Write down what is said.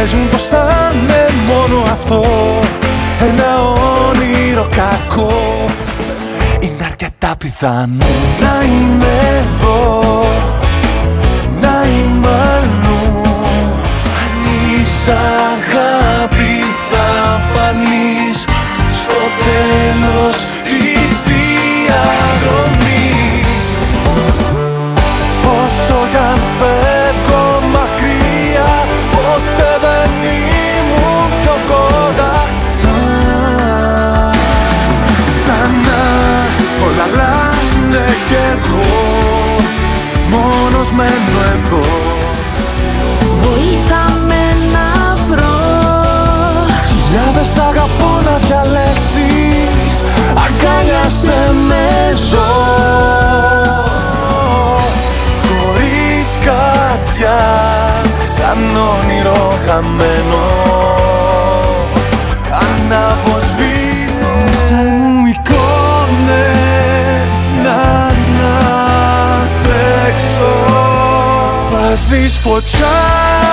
Πες μου πως θα είναι μόνο αυτό. Ένα όνειρο κακό. Είναι αρκετά πιθανό Να είμαι εδώ Να είμαι αλλού. Αν είσαι αλλάζουνε κι εγώ Μόνος μένω εδώ. Βοήθα με να βρω. Χιλιάδες αγαπώ να διαλέξεις Αγκάλιασέ με ζω. Χωρίς καρδιά Σαν όνειρο χαμένο 'Cause ich for Zeit